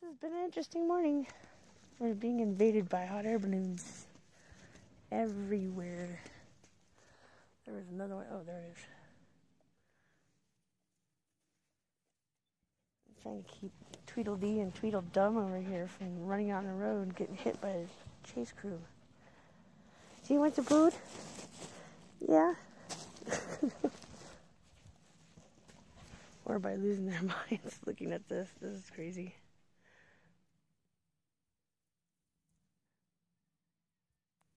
This has been an interesting morning. We're being invaded by hot air balloons everywhere. There is another one. Oh, there it is. I'm trying to keep Tweedledee and Tweedledum over here from running out on the road and getting hit by a chase crew. Do you want the food? Yeah. or by losing their minds looking at this. This is crazy.